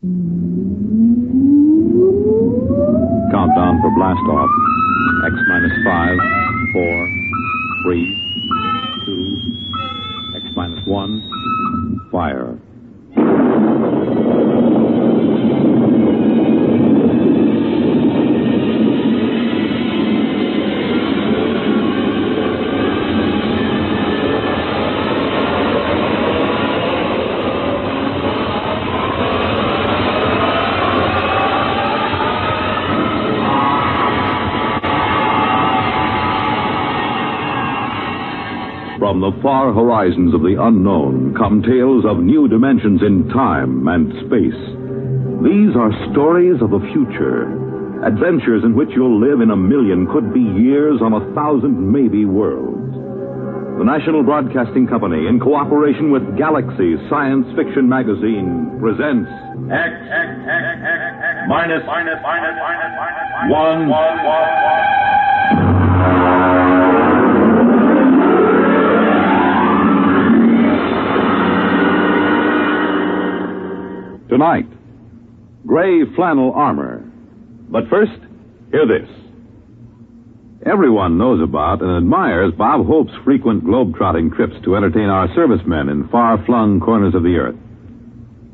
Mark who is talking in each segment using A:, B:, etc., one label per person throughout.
A: Countdown for blast off. X minus five, four, three, two, X minus one, fire. The far horizons of the unknown come tales of new dimensions in time and space. These are stories of the future. Adventures in which you'll live in a million, could be years on a thousand, maybe worlds. The National Broadcasting Company, in cooperation with Galaxy Science Fiction Magazine, presents
B: X, X, X, X, X, minus, minus, minus, minus, minus, one, one, one, one.
A: Tonight, gray flannel armor. But first, hear this. Everyone knows about and admires Bob Hope's frequent globe-trotting trips to entertain our servicemen in far-flung corners of the earth.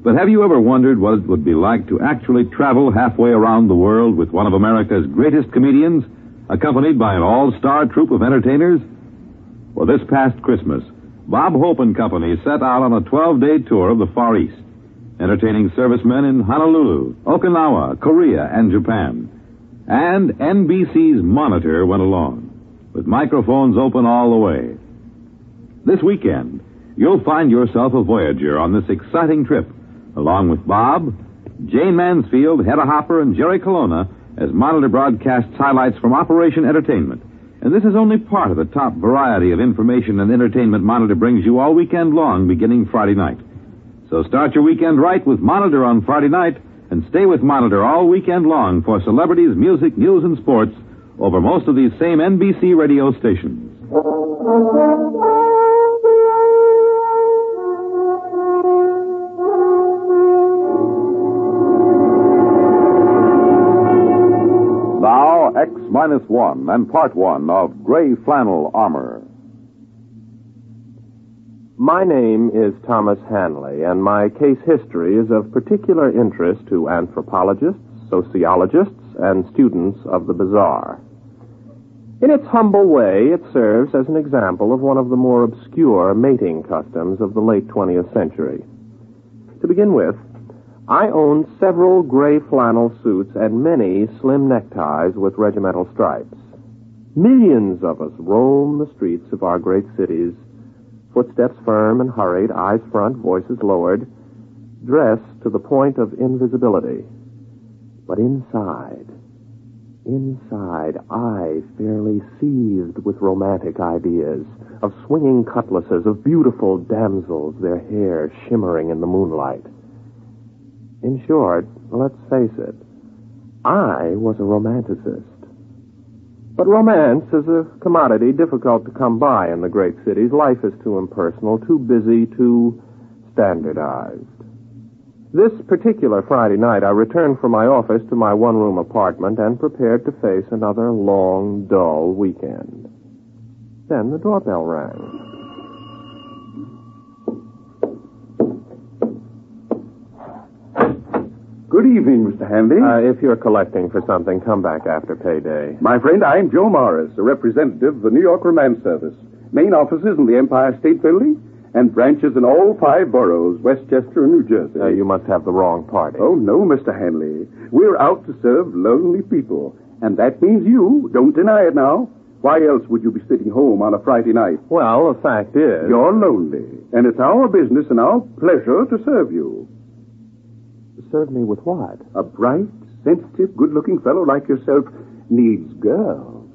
A: But have you ever wondered what it would be like to actually travel halfway around the world with one of America's greatest comedians, accompanied by an all-star troupe of entertainers? Well, this past Christmas, Bob Hope and Company set out on a 12-day tour of the Far East entertaining servicemen in Honolulu, Okinawa, Korea, and Japan. And NBC's Monitor went along, with microphones open all the way. This weekend, you'll find yourself a voyager on this exciting trip, along with Bob, Jayne Mansfield, Hedda Hopper, and Jerry Colonna, as Monitor broadcasts highlights from Operation Entertainment. And this is only part of the top variety of information and entertainment Monitor brings you all weekend long, beginning Friday night. So start your weekend right with Monitor on Friday night and stay with Monitor all weekend long for celebrities, music, news, and sports over most of these same NBC radio stations. Now, X minus one and part one of Gray Flannel Armor.
C: My name is Thomas Hanley, and my case history is of particular interest to anthropologists, sociologists, and students of the bizarre. In its humble way, it serves as an example of one of the more obscure mating customs of the late 20th century. To begin with, I owned several gray flannel suits and many slim neckties with regimental stripes. Millions of us roam the streets of our great cities footsteps firm and hurried, eyes front, voices lowered, dressed to the point of invisibility. But inside, inside, I fairly seethed with romantic ideas of swinging cutlasses, of beautiful damsels, their hair shimmering in the moonlight. In short, let's face it, I was a romanticist. But romance is a commodity difficult to come by in the great cities. Life is too impersonal, too busy, too standardized. This particular Friday night, I returned from my office to my one room apartment and prepared to face another long, dull weekend. Then the doorbell rang.
D: Good evening, Mr. Hanley.
C: Uh, if you're collecting for something, come back after payday.
D: My friend, I'm Joe Morris, a representative of the New York Romance Service. Main offices in the Empire State Building and branches in all five boroughs, Westchester and New Jersey.
C: Uh, you must have the wrong party.
D: Oh, no, Mr. Hanley. We're out to serve lonely people. And that means you. Don't deny it now. Why else would you be sitting home on a Friday night?
C: Well, the fact is.
D: You're lonely. And it's our business and our pleasure to serve you.
C: Serve me with what?
D: A bright, sensitive, good-looking fellow like yourself needs girls.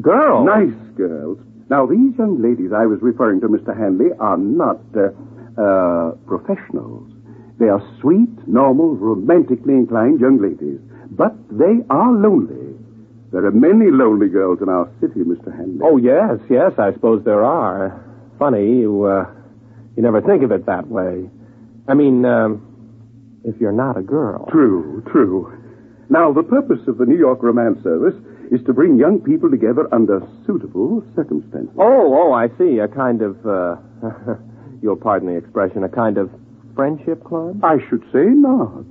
C: Girls?
D: Nice girls. Now, these young ladies I was referring to, Mr. Hanley, are not uh, uh, professionals. They are sweet, normal, romantically inclined young ladies. But they are lonely. There are many lonely girls in our city, Mr. Hanley.
C: Oh, yes, yes, I suppose there are. Funny, you, uh, you never think of it that way. I mean, um, if you're not a girl.
D: True, true. Now, the purpose of the New York Romance Service is to bring young people together under suitable circumstances.
C: Oh, oh, I see. A kind of, uh, you'll pardon the expression, a kind of friendship club?
D: I should say not.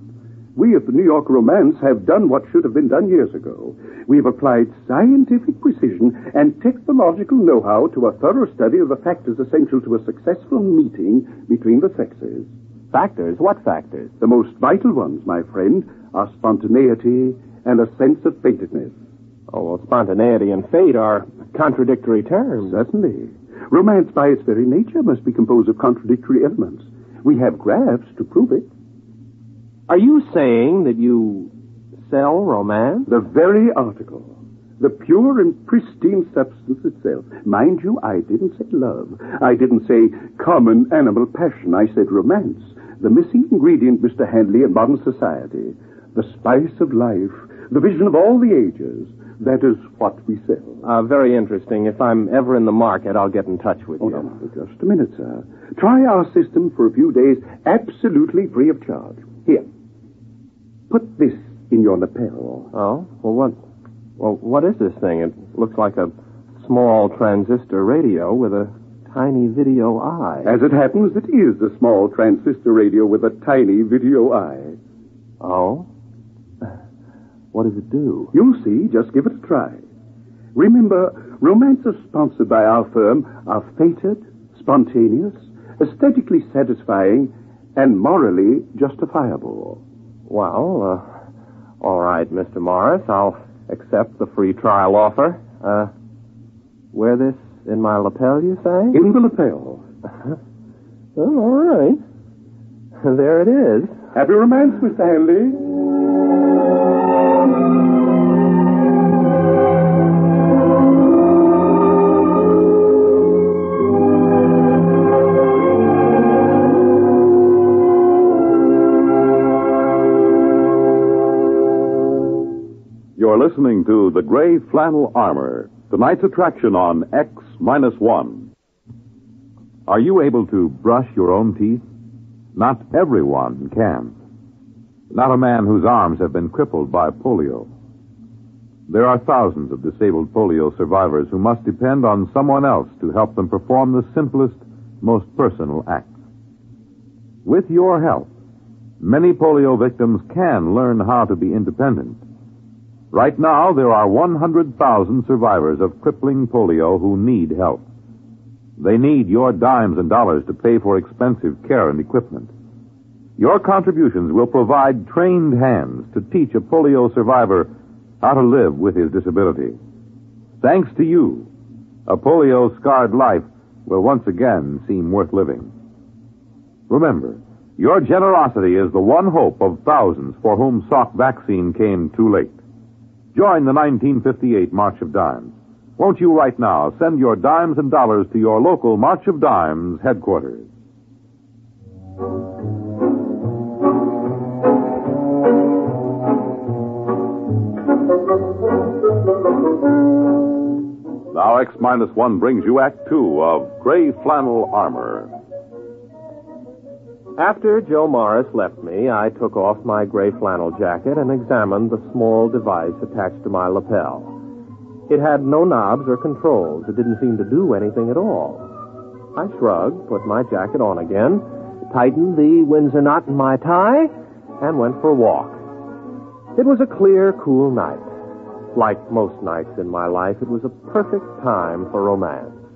D: We at the New York Romance have done what should have been done years ago. We've applied scientific precision and technological know-how to a thorough study of the factors essential to a successful meeting between the sexes.
C: Factors? What factors?
D: The most vital ones, my friend, are spontaneity and a sense of fatedness.
C: Oh, well, spontaneity and fate are contradictory terms.
D: Certainly. Romance, by its very nature, must be composed of contradictory elements. We have graphs to prove it.
C: Are you saying that you sell romance?
D: The very article. The pure and pristine substance itself. Mind you, I didn't say love. I didn't say common animal passion. I said romance. The missing ingredient, Mr. Hanley, in modern society. The spice of life. The vision of all the ages. That is what we sell.
C: Uh, very interesting. If I'm ever in the market, I'll get in touch with
D: Oh,
C: you.
D: no, no, just a minute, sir. Try our system for a few days, absolutely free of charge. Here. Put this in your lapel.
C: Oh? Well, what? Well, what is this thing? It looks like a small transistor radio with a tiny video eye.
D: As it happens, it is a small transistor radio with a tiny video eye.
C: Oh? What does it do?
D: You'll see. Just give it a try. Remember, romances sponsored by our firm are fated, spontaneous, aesthetically satisfying, and morally justifiable.
C: Well, uh, all right, Mr. Morris. I'll accept the free trial offer. Uh, wear this in my lapel, you say?
D: In the lapel. Uh-huh.
C: Oh, all right. There it is.
D: Happy romance, Mr. Hanley.
A: You're listening to The Gray Flannel Armor, tonight's attraction on X minus one. Are you able to brush your own teeth? Not everyone can. Not a man whose arms have been crippled by polio. There are thousands of disabled polio survivors who must depend on someone else to help them perform the simplest, most personal acts. With your help, many polio victims can learn how to be independent. Right now, there are 100,000 survivors of crippling polio who need help. They need your dimes and dollars to pay for expensive care and equipment. Your contributions will provide trained hands to teach a polio survivor how to live with his disability. Thanks to you, a polio scarred life will once again seem worth living. Remember, your generosity is the one hope of thousands for whom Salk vaccine came too late. Join the 1958 March of Dimes. Won't you right now send your dimes and dollars to your local March of Dimes headquarters? Now X minus one brings you Act Two of Gray Flannel Armor.
C: After Joe Morris left me, I took off my gray flannel jacket and examined the small device attached to my lapel. It had no knobs or controls. It didn't seem to do anything at all. I shrugged, put my jacket on again, tightened the Windsor knot in my tie, and went for a walk. It was a clear, cool night. Like most nights in my life, it was a perfect time for romance.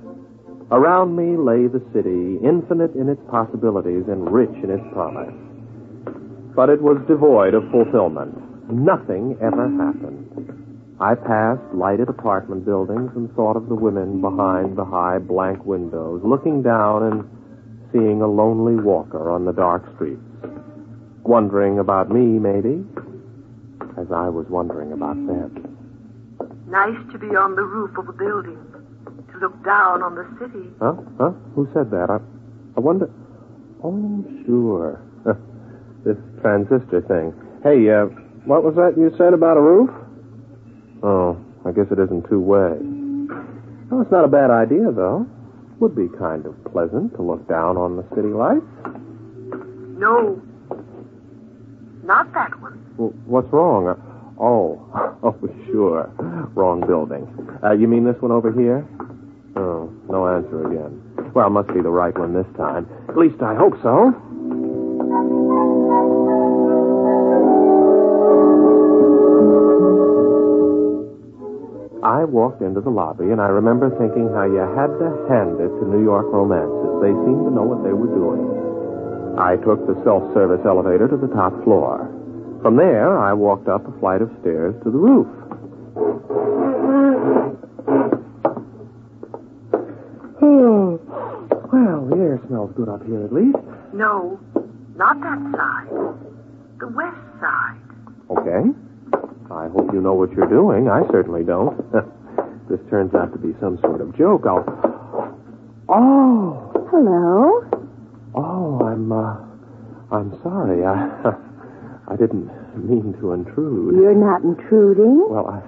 C: Around me lay the city, infinite in its possibilities and rich in its promise. But it was devoid of fulfillment. Nothing ever happened. I passed lighted apartment buildings and thought of the women behind the high blank windows, looking down and seeing a lonely walker on the dark streets. Wondering about me, maybe, as I was wondering about them.
E: Nice to be on the roof of a building, look down on the city.
C: Huh? Huh? Who said that? I, I wonder. Oh, sure. this transistor thing. Hey, uh, what was that you said about a roof? Oh, I guess it isn't two way. Well, it's not a bad idea, though. Would be kind of pleasant to look down on the city lights.
E: No. Not that one.
C: Well, what's wrong? Uh, oh, oh, sure. Wrong building. Uh, you mean this one over here? Oh, no answer again. Well, must be the right one this time. At least I hope so. I walked into the lobby, and I remember thinking how you had to hand it to New York romances. They seemed to know what they were doing. I took the self-service elevator to the top floor. From there, I walked up a flight of stairs to the roof. Oh, well, the air smells good up here at least.
E: No, not that side. The west side.
C: Okay. I hope you know what you're doing. I certainly don't. this turns out to be some sort of joke. I'll. Oh,
F: Hello.
C: oh, I'm, uh, I'm sorry. I, I didn't mean to intrude.
F: You're not intruding.
C: Well, I,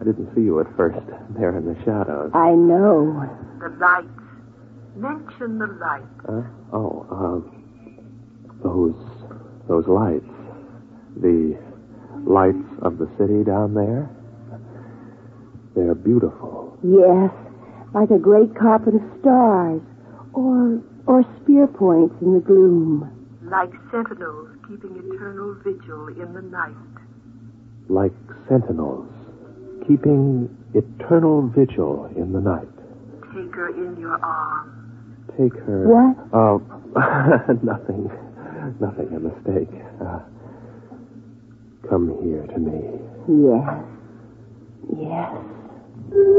C: I didn't see you at first there in the shadows.
F: I know.
E: The lights. Mention the lights.
C: Huh? Oh, um, those, those lights. The lights of the city down there. They're beautiful.
F: Yes, like a great carpet of stars, or or spear points in the gloom.
E: Like sentinels keeping eternal vigil in the night.
C: Like sentinels, keeping eternal vigil in the night.
E: Take her in your arms.
C: Take her.
F: What?
C: Oh, nothing. Nothing, a mistake. Uh, come here to me.
F: Yes. Yes.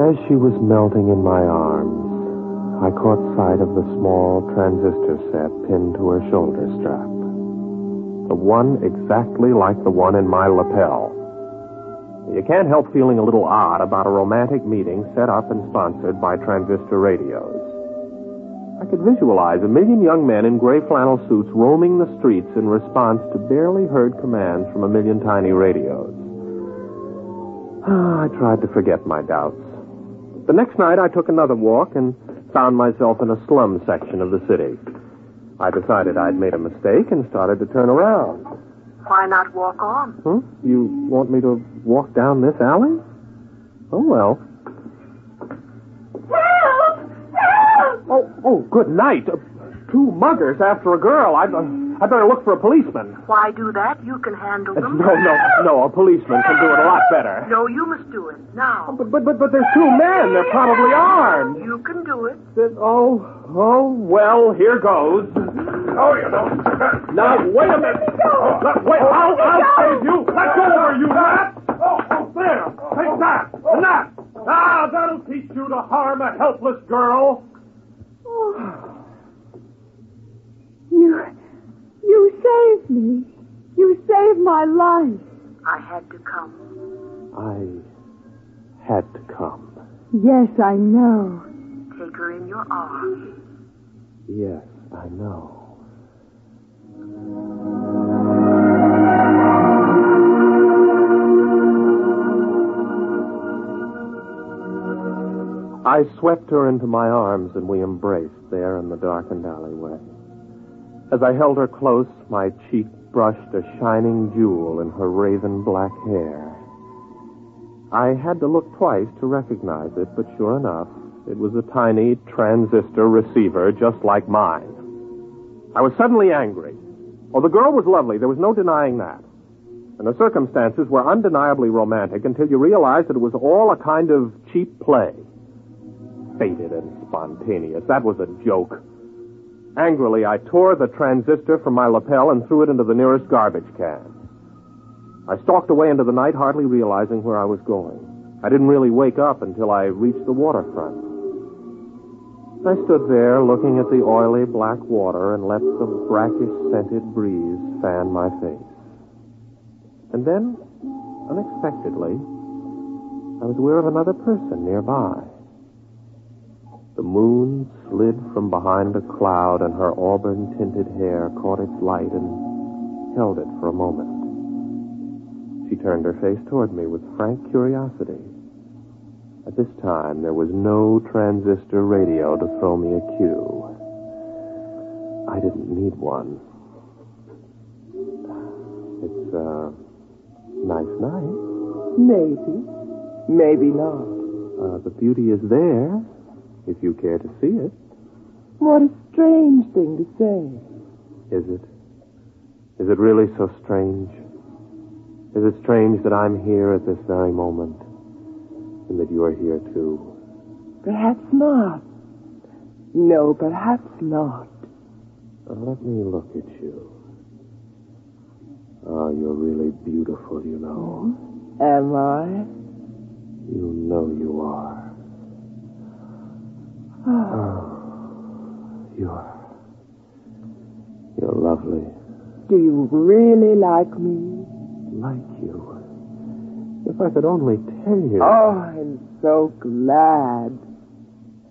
C: As she was melting in my arms, I caught sight of the small transistor set pinned to her shoulder strap. The one exactly like the one in my lapel. You can't help feeling a little odd about a romantic meeting set up and sponsored by transistor radios. I could visualize a million young men in gray flannel suits roaming the streets in response to barely heard commands from a million tiny radios. Ah, I tried to forget my doubts. The next night, I took another walk and found myself in a slum section of the city. I decided I'd made a mistake and started to turn around.
E: Why not walk on?
C: Huh? You want me to walk down this alley? Oh, well.
F: Help! Help!
C: Oh, oh, good night. Uh, two muggers after a girl. I'd, uh, I'd better look for a policeman.
E: Why do that? You can handle
C: Uh,
E: them.
C: No, no, no. A policeman can do it a lot better.
E: No, you must do it. Now.
C: But, but, but, but there's two men. They're probably armed.
E: You can do it.
C: Oh, oh, well, here goes. Oh, you know. Now, wait a minute. Oh, let- wait, I'll, I'll save you. Let go over, you rat. Oh, oh, there. Take that. And that. Ah, that'll teach you to harm a helpless girl. Oh.
F: You, you saved me. You saved my life.
E: I had to come.
C: I had to come.
F: Yes, I know.
E: Take her in your arms.
C: Yes, I know. I swept her into my arms and we embraced there in the darkened alleyway. As I held her close, my cheek brushed a shining jewel in her raven black hair. I had to look twice to recognize it, but sure enough, it was a tiny transistor receiver just like mine. I was suddenly angry. Oh, the girl was lovely. There was no denying that. And the circumstances were undeniably romantic until you realized that it was all a kind of cheap play. Fated and spontaneous. That was a joke. Angrily, I tore the transistor from my lapel and threw it into the nearest garbage can. I stalked away into the night, hardly realizing where I was going. I didn't really wake up until I reached the waterfront. I stood there looking at the oily black water and let the brackish scented breeze fan my face. And then, unexpectedly, I was aware of another person nearby. The moon slid from behind a cloud and her auburn tinted hair caught its light and held it for a moment. She turned her face toward me with frank curiosity. At this time, there was no transistor radio to throw me a cue. I didn't need one. It's a nice night.
G: Maybe. Maybe not.
C: Uh, the beauty is there, if you care to see it.
G: What a strange thing to say.
C: Is it? Is it really so strange? Is it strange that I'm here at this very moment? And that you're here too?
G: Perhaps not. No, perhaps not.
C: Uh, let me look at you. Oh, you're really beautiful, you know. Mm-hmm.
G: Am I?
C: You know you are. Oh, you're. You're lovely.
G: Do you really like me?
C: Like you. If I could only tell you.
G: Oh, I'm so glad.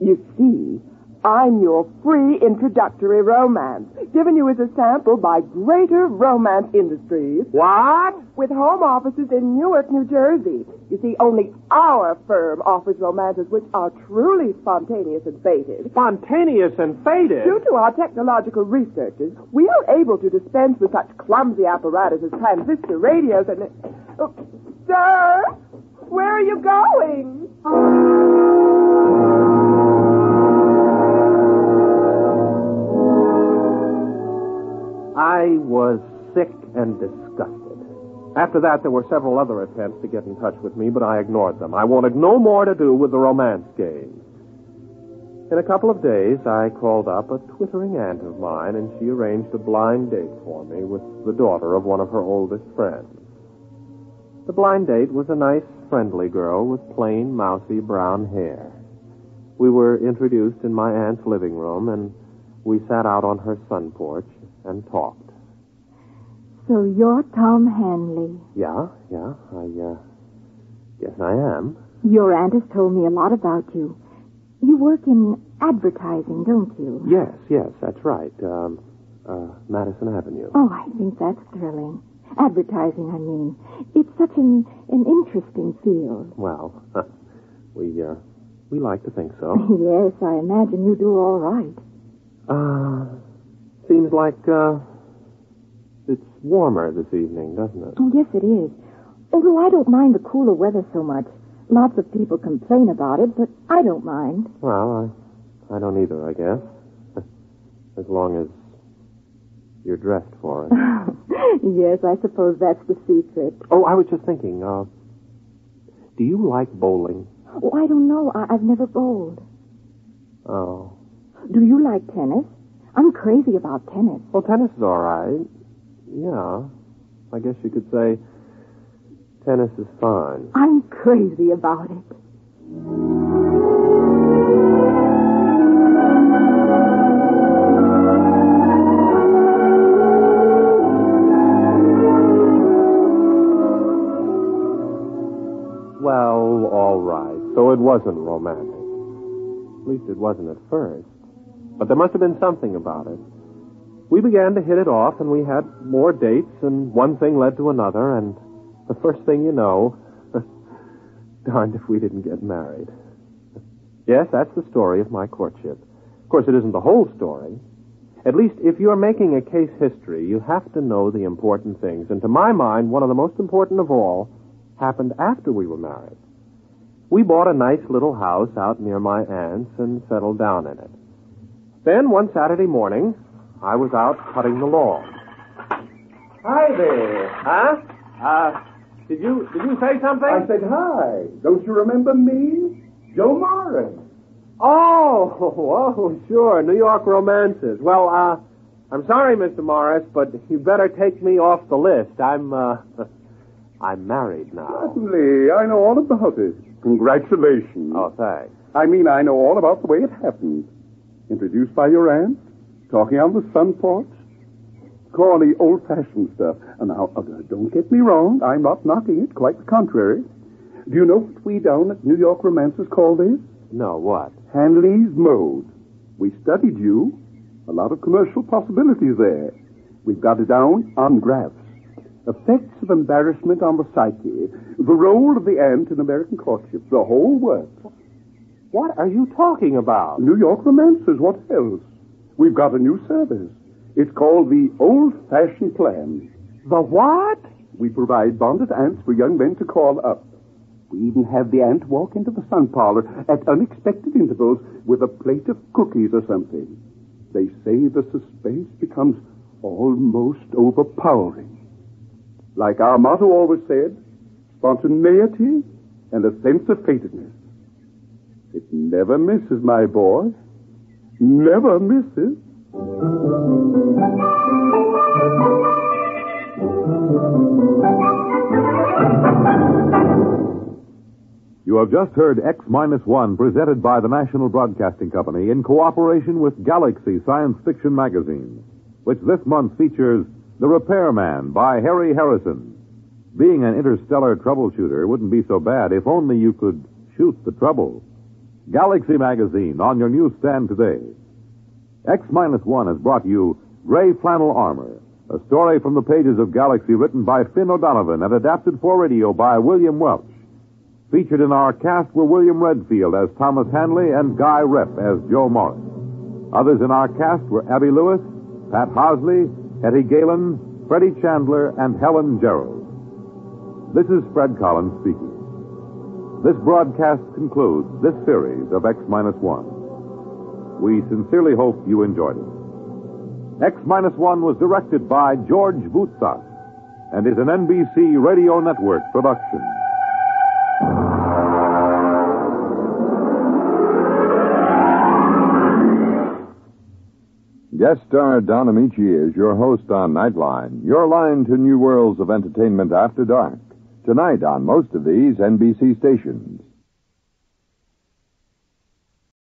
G: You see, I'm your free introductory romance, given you as a sample by Greater Romance Industries.
C: What?
G: With home offices in Newark, New Jersey. You see, only our firm offers romances which are truly spontaneous and fated.
C: Spontaneous and fated.
G: Due to our technological researches, we are able to dispense with such clumsy apparatus as transistor radios and... Oh, sir, where are you going?
C: I was sick and disgusted. After that, there were several other attempts to get in touch with me, but I ignored them. I wanted no more to do with the romance game. In a couple of days, I called up a twittering aunt of mine, and she arranged a blind date for me with the daughter of one of her oldest friends. The blind date was a nice, friendly girl with plain, mousy brown hair. We were introduced in my aunt's living room, and we sat out on her sun porch and talked.
F: So you're Tom Hanley.
C: Yeah, yeah, I, uh, yes, I am.
F: Your aunt has told me a lot about you. You work in advertising, don't you?
C: Yes, yes, that's right. Um, uh, Madison Avenue.
F: Oh, I think that's thrilling. Advertising, I mean. It's such an, an interesting field.
C: Well, we, uh, we like to think so.
F: yes, I imagine you do all right.
C: Uh, seems like, uh, it's warmer this evening, doesn't it?
F: Oh, yes, it is. Although I don't mind the cooler weather so much. Lots of people complain about it, but I don't mind.
C: Well, I, I don't either, I guess. As long as you're dressed for it.
F: yes, I suppose that's the secret.
C: oh, I was just thinking, uh, do you like bowling?
F: Oh, I don't know. I- I've never bowled.
C: Oh.
F: Do you like tennis? I'm crazy about tennis.
C: Well, tennis is all right. Yeah. I guess you could say tennis is fine.
F: I'm crazy about it.
C: All right. So it wasn't romantic. At least it wasn't at first. But there must have been something about it. We began to hit it off, and we had more dates, and one thing led to another, and the first thing you know, darned if we didn't get married. Yes, that's the story of my courtship. Of course, it isn't the whole story. At least, if you're making a case history, you have to know the important things. And to my mind, one of the most important of all happened after we were married. We bought a nice little house out near my aunt's and settled down in it. Then, one Saturday morning, I was out cutting the lawn. Hi there. Huh? Uh, did you, did you say something?
D: I said hi. Don't you remember me? Joe Morris.
C: Oh, oh, sure. New York romances. Well, uh, I'm sorry, Mr. Morris, but you better take me off the list. I'm, uh, I'm married now.
D: Certainly. I know all about it. Congratulations.
C: Oh, thanks.
D: I mean, I know all about the way it happened. Introduced by your aunt, talking on the sun porch. Corny, old-fashioned stuff. And now, uh, don't get me wrong. I'm not knocking it. Quite the contrary. Do you know what we down at New York Romances call this?
C: No, what?
D: Hanley's Mode. We studied you. A lot of commercial possibilities there. We've got it down on graphs. Effects of embarrassment on the psyche. The role of the aunt in American courtship. The whole works.
C: What are you talking about?
D: New York romances, what else? We've got a new service. It's called the Old Fashioned Plan.
C: The what?
D: We provide bonded aunts for young men to call up. We even have the aunt walk into the sun parlor at unexpected intervals with a plate of cookies or something. They say the suspense becomes almost overpowering. Like our motto always said, spontaneity and a sense of fatedness. It never misses, my boy. Never misses.
A: You have just heard X Minus One presented by the National Broadcasting Company in cooperation with Galaxy Science Fiction Magazine, which this month features The Repairman by Harry Harrison. Being an interstellar troubleshooter wouldn't be so bad if only you could shoot the trouble. Galaxy Magazine on your newsstand today. X Minus One has brought you Gray Flannel Armor, a story from the pages of Galaxy written by Finn O'Donnevan and adapted for radio by William Welch. Featured in our cast were William Redfield as Thomas Hanley and Guy Repp as Joe Morris. Others in our cast were Abby Lewis, Pat Hosley, Hetty Galen, Freddie Chandler, and Helen Gerald. This is Fred Collyer speaking. This broadcast concludes this series of X Minus One. We sincerely hope you enjoyed it. X Minus One was directed by George Voutsas and is an NBC Radio Network production.
H: Guest star Don Ameche is your host on Nightline, your line to new worlds of entertainment after dark. Tonight on most of these NBC stations.